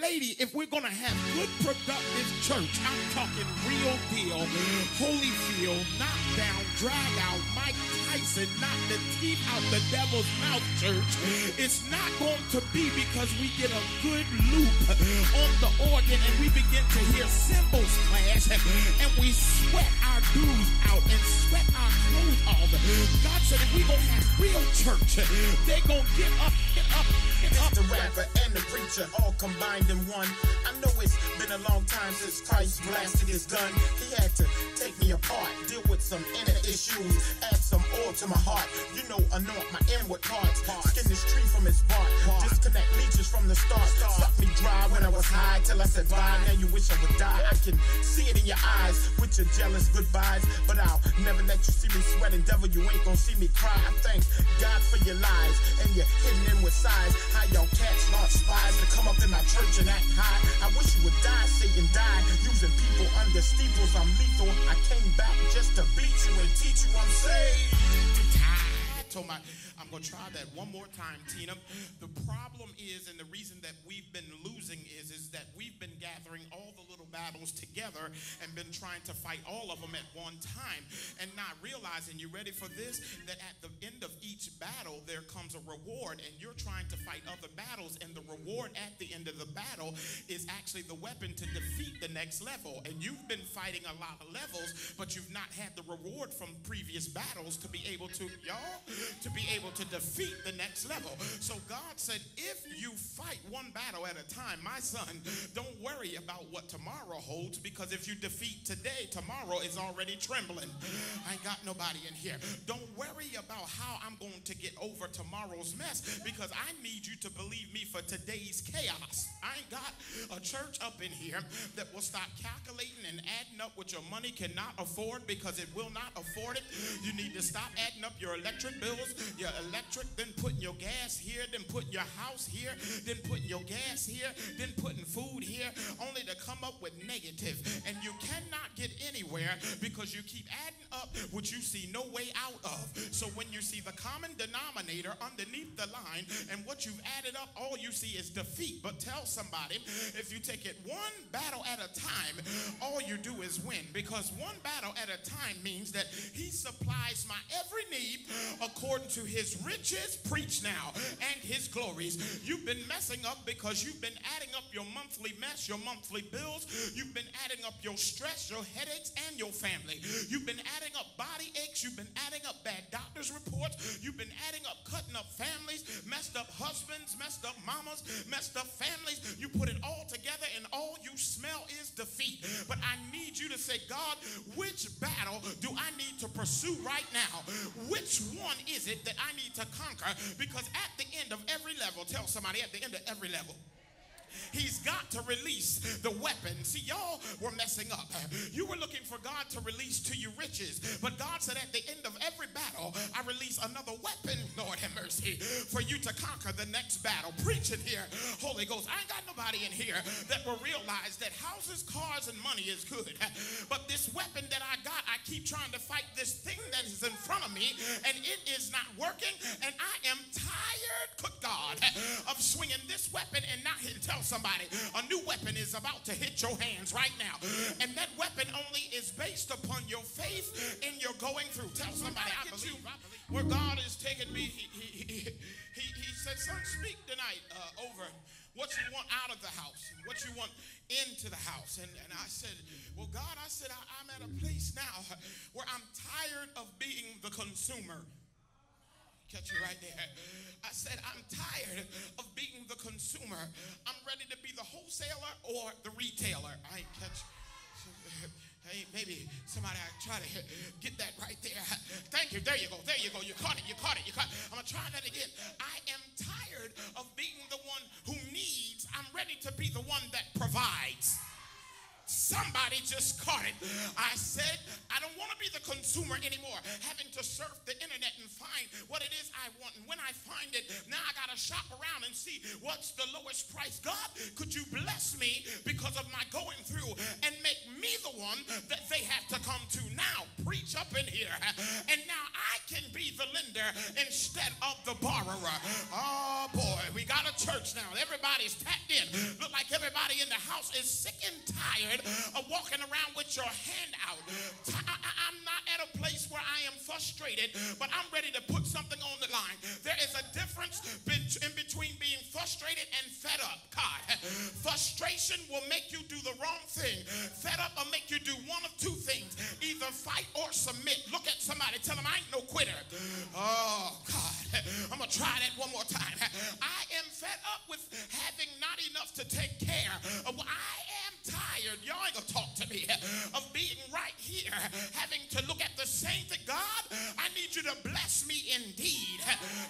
lady, if we're going to have good, productive church, I'm talking real deal, holy Holyfield, knockdown, drag out, Mike Tyson, knock the teeth out the devil's mouth, church. It's not going to be because we get a good loop on the organ and we begin to hear cymbals clash and we sweat our dues out and sweat our clothes off. God said if we going to have real church, they going to get up, get up, get up. The rapper and the preacher all combined I know it's been a long time since Christ blasted his gun. He had to take me apart, deal with some inner issues, add some oil to my heart. You know, anoint my inward parts. Skin this tree from its bark. Disconnect leeches from the start. Suck me dry when I was high till I said bye. Now you wish I would die. I can see it in your eyes with your jealous goodbyes. But I'll never let you see me sweating. Devil, you ain't gonna see me cry. I thank God for your lies and your hidden inward sides. How y'all cats launch spies to come up in my church and act high. I wish you would die, Satan, die. Using people under steeples, I'm lethal. I came back just to beat you and teach you I'm saved. Told my, I'm going to try that one more time, Tina. The problem is, and the reason that we've been losing is, is that we've been gathering battles together and been trying to fight all of them at one time and not realizing, you ready for this? That at the end of each battle, there comes a reward and you're trying to fight other battles and the reward at the end of the battle is actually the weapon to defeat the next level. And you've been fighting a lot of levels, but you've not had the reward from previous battles to be able to, y'all, to be able to defeat the next level. So God said, if you fight one battle at a time, my son, don't worry about what tomorrow holds because if you defeat today, tomorrow is already trembling. I ain't got nobody in here. Don't worry about how I'm going to get over tomorrow's mess because I need you to believe me for today's chaos. I ain't got a church up in here that will stop calculating and adding up what your money cannot afford because it will not afford it. You need to stop adding up your electric bills, your electric, then putting your gas here, then putting your house here, then putting your gas here, then putting food here, only to come up with negative. And you cannot get anywhere because you keep adding up what you see no way out of. So when you see the common denominator underneath the line and what you've added up, all you see is defeat. But tell somebody if you take it one battle at a time, all you do is win because one battle at a time means that he supplies my every need according to his riches, preach now, and his glories. You've been messing up because you've been adding up your monthly mess, your monthly bills. You've been adding up your stress, your headaches, and your family. You've been adding up body aches. You've been adding up bad doctor's reports. You've been adding up cutting up families, messed up husbands, messed up mamas, messed up families. You put it all together, and all you smell is defeat. But I need you to say, God, which battle do I need to pursue right now? Which one is it that I need to conquer? Because at the end of every level, tell somebody at the end of every level, He's got to release the weapon. See, y'all were messing up. You were looking for God to release to you riches, but God said at the end of every battle, I release another weapon, Lord have mercy, for you to conquer the next battle. Preach it here, Holy Ghost. I ain't got nobody in here that will realize that houses, cars, and money is good. But this weapon that I got, I keep trying to fight this thing that is in front of me, and it is not working, and I am tired, good God, of swinging this weapon and not hitting. Tell somebody a new weapon is about to hit your hands right now. And that weapon only is based upon your faith in your going through. Tell somebody, I believe, I believe. Where God is taking me, he, he, he, he, said, son, speak tonight uh, over what you want out of the house and what you want into the house. And, and I said, well, God, I said, I, I'm at a place now where I'm tired of being the consumer. Catch you right there. I said, I'm tired of being the consumer. I'm ready to be the wholesaler or the retailer. I ain't catch. Hey, maybe somebody I try to get that right there. Thank you. There you go. There you go. You caught it. You caught it. You caught it. I'm gonna try that again. I am tired of being the one who needs. I'm ready to be the one that provides. Somebody just caught it. I said, I don't want to be the consumer anymore, having to surf the internet and find what it is I want. And when I find it, now I got to shop around and see what's the lowest price. God, could you bless me because of my going through and make me the one that they have to come to now? Preach up in here. And now I can be the lender instead of the borrower. Oh boy, we got a church now. Everybody's tapped in. Look like everybody in the house is sick and tired of walking around with your hand out. I, am not at a place where I am frustrated, but I'm ready to put something on the line. There is a difference in between being frustrated and fed up. God, frustration will make you do the wrong thing. Fed up will make you do one of two things either fight or submit. Look at somebody, tell them I ain't no quitter. Oh, God. I'm to try that one more time. I am fed up with having not enough to take care of. I talk to me of being right here, having to look at the same thing. God, I need you to bless me indeed.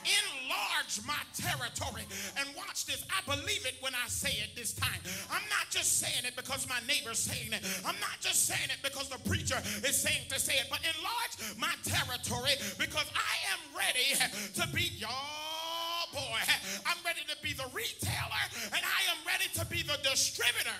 Enlarge my territory. And watch this. I believe it when I say it this time. I'm not just saying it because my neighbor's saying it. I'm not just saying it because the preacher is saying to say it, but enlarge my territory because I am ready to be y'all boy. I'm ready to be the retailer and I am ready to be the distributor.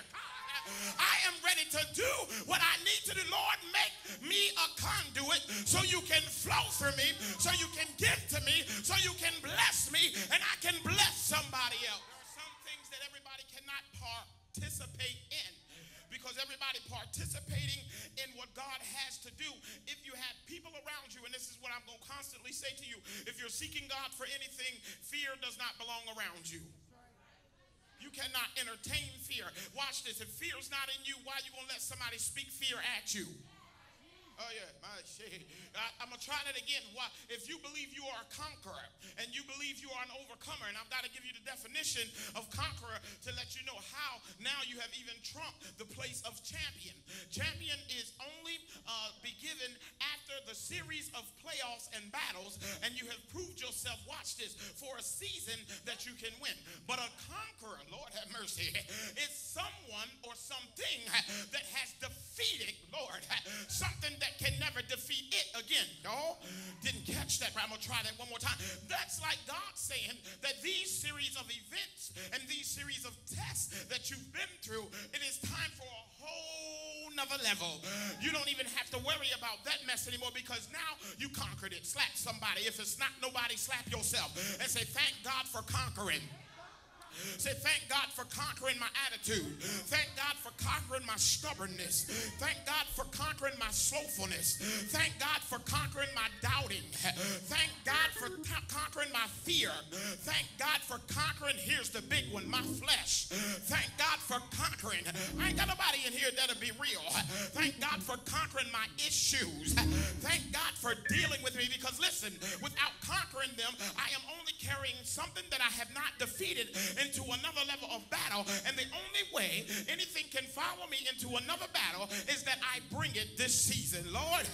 I am ready to do what I need to do. Lord, make me a conduit so you can flow through me, so you can give to me, so you can bless me, and I can bless somebody else. There are some things that everybody cannot participate in because everybody participating in what God has to do. If you have people around you, and this is what I'm going to constantly say to you if you're seeking God for anything, fear does not belong around you. Cannot entertain fear. Watch this. If fear's not in you, why you going to let somebody speak fear at you? Oh, yeah, my shit. I, am to try that again. Why? If you believe you are a conqueror and you believe you are an overcomer, and I've got to give you the definition of conqueror to let you know how now you have even trumped the place of series of playoffs and battles, and you have proved yourself, watch this, for a season that you can win. But a conqueror, Lord have mercy, is someone or something that has defeated, Lord, something that can never defeat it again. No, didn't catch that. But I'm gonna try that one more time. That's like God saying that these series of events and these series of tests that you've been through, it is time for a whole nother level. You don't even have to worry about that mess anymore because now you conquered it. Slap somebody. If it's not nobody, slap yourself and say, Thank God for conquering. Say, thank God for conquering my attitude. Thank God for conquering my stubbornness. Thank God for conquering my slowfulness. Thank God for conquering my doubting. Thank God for conquering my fear. Thank God for conquering, here's the big one, my flesh. Thank God for conquering. I ain't got nobody in here that'll be real. Thank God for conquering my issues. Thank God for dealing with me because listen, without conquering them, I am only carrying something that I have not defeated into another level of battle. And the only way anything can follow me into another battle is that I bring it this season. Lord,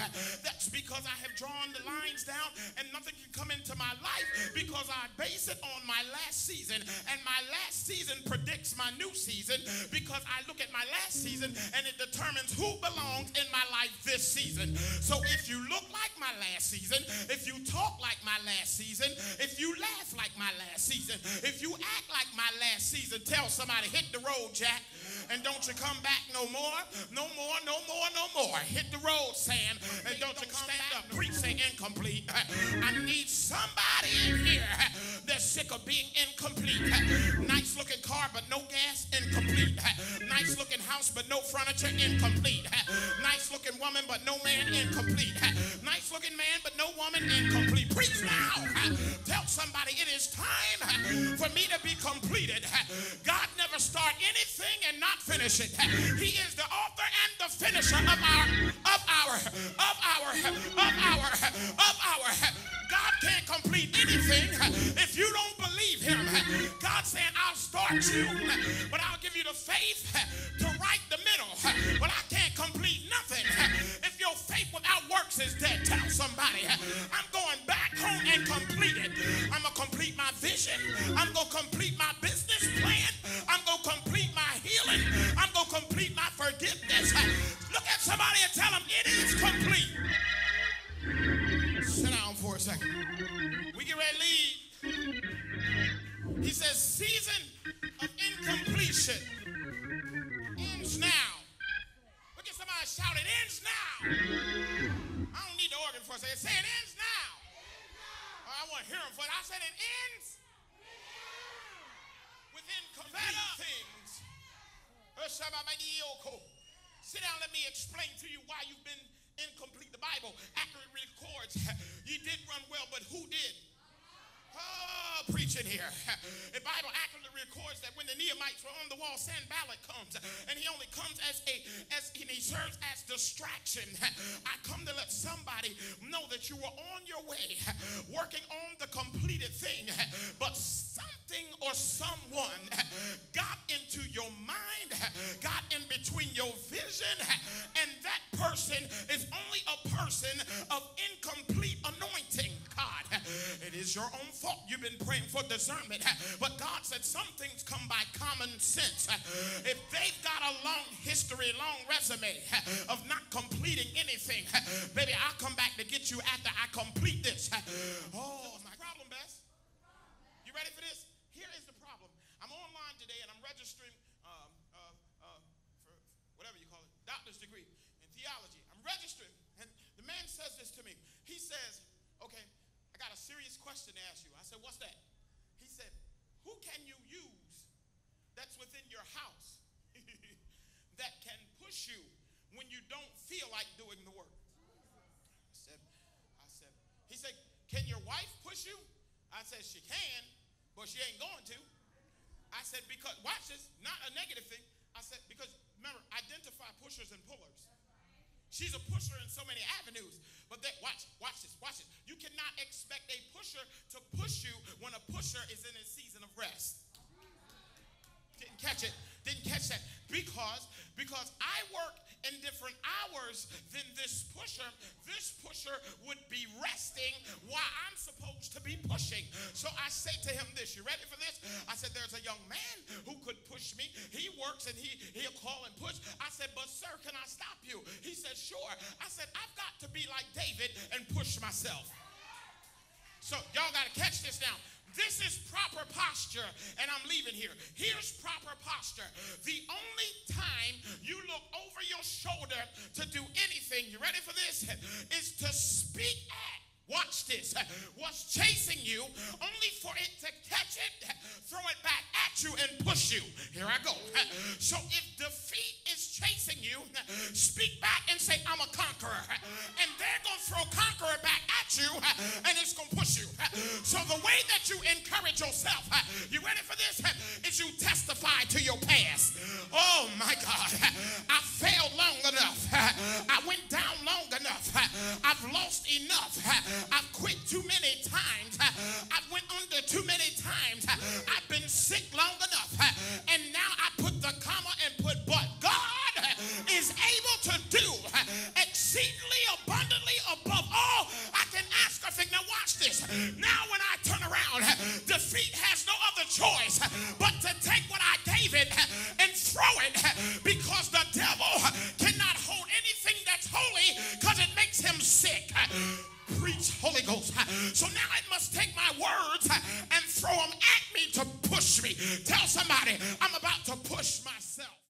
that's because I have drawn the lines down and nothing can come into my life because I base it on my last season. And my last season predicts my new season because I look at my last season and it determines who belongs in my life this season. So if you look like my last season, if you talk like my last season, if you laugh like my last season, if you act like my last season. Tell somebody, hit the road, Jack. And don't you come back no more, no more, no more, no more. Hit the road, Sam. And don't you come back up. Preach say incomplete. I need somebody in here that's sick of being incomplete. Nice looking car, but no gas, incomplete. Nice looking house, but no furniture, incomplete. Nice looking woman, but no man, incomplete. Nice looking man, but no woman, incomplete. Preach now. Somebody it is time for me to be completed. God never start anything and not finish it. He is the author and the finisher of our, of our, of our, of our, of our. God can't complete anything if you don't believe him. God saying, I'll start you, but I'll give you the faith to write the middle. But I can't complete nothing if your faith without works is dead. And complete it. I'm going to complete my vision. I'm going to complete my business plan. I'm going to complete my healing. I'm going to complete my forgiveness. Look at somebody and tell them it is complete. Sit down for a second. We get ready to leave. He says, season of incompletion ends now. Look at somebody shout, it ends now. I don't need the organ for a second. Say it ends. Hear him, but I said it ends with incomplete things. Sit down, let me explain to you why you've been incomplete. The Bible accurately records you did run well, but who did? Oh, preaching here. The Bible accurately records that when the Nehemites were on the wall, Sanballat comes, and he only comes as a as and he serves as distraction. I come to let somebody know that you were on your way, working on the completed thing, but something or someone got into your mind, got in between your vision, and that person is only a person of incomplete anointing. God, it is your own fault. You've been praying for discernment, but God said some things come by common sense. If they've got a long history, long resume of not completing anything, baby, I'll come back to get you after I complete this. Oh, my problem, Bess. You ready for this? Here is the problem. I'm online today and I'm registering um, uh, uh, for whatever you call it, doctor's degree in theology. I'm registering, and the man says this to me. He says, serious question to ask you." I said, "What's that?" He said, "Who can you use that's within your house that can push you when you don't feel like doing the work?" I said, "I said." He said, "Can your wife push you?" I said, "She can, but she ain't going to." I said, because, watch this, not a negative thing. I said, because remember, identify pushers and pullers. She's a pusher in so many avenues. But that, watch, watch this, watch this. You cannot expect a pusher to push you when a pusher is in a season of rest. Didn't catch it. Didn't catch that. Because, because I work in different hours than this pusher, this pusher would be resting pushing. So I say to him this, you ready for this? I said, there's a young man who could push me. He works and he, he'll call and push. I said, but sir, can I stop you? He said, sure. I said, I've got to be like David and push myself. So y'all got to catch this now. This is proper posture, and I'm leaving here. Here's proper posture. The only time you look over your shoulder to do anything, you ready for this? Is to speak at. Watch this. What's chasing you, only for it to catch it, throw it back at you, and push you. Here I go. So if defeat chasing you, speak back and say, I'm a conqueror. And they're going to throw conqueror back at you, and it's going to push you. So the way that you encourage yourself, you ready for this? Is you testify to your past. Oh my God. I failed long enough. I went down long enough. I've lost enough. I've quit too many times. I've went under too many times. I've been sick long enough. Now when I turn around, defeat has no other choice but to take what I gave it and throw it because the devil cannot hold anything that's holy because it makes him sick preach Holy Ghost. So now it must take my words and throw them at me to push me. Tell somebody I'm about to push myself.